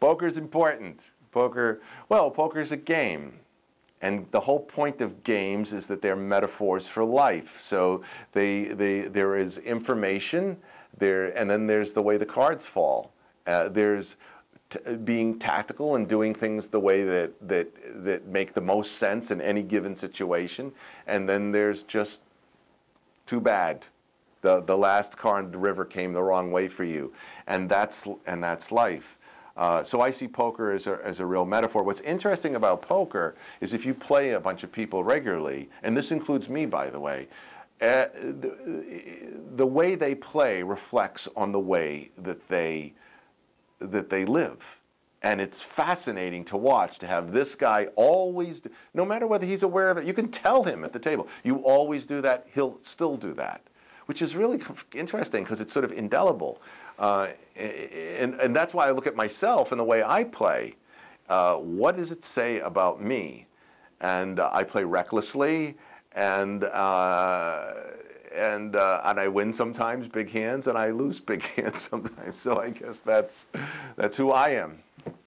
Poker's important. Poker, well, poker's a game. And the whole point of games is that they're metaphors for life. So they, they, there is information, there, and then there's the way the cards fall. Uh, there's being tactical and doing things the way that, that, that make the most sense in any given situation. And then there's just too bad. The, the last car in the river came the wrong way for you. And that's, and that's life. Uh, so I see poker as a, as a real metaphor. What's interesting about poker is if you play a bunch of people regularly, and this includes me, by the way, uh, the, the way they play reflects on the way that they that they live. And it's fascinating to watch to have this guy always, do, no matter whether he's aware of it, you can tell him at the table, you always do that, he'll still do that, which is really interesting because it's sort of indelible. Uh, and, and that's why I look at myself and the way I play. Uh, what does it say about me? And uh, I play recklessly, and uh, and uh, and I win sometimes big hands, and I lose big hands sometimes. So I guess that's that's who I am.